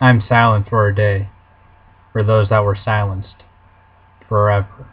I am silent for a day, For those that were silenced forever.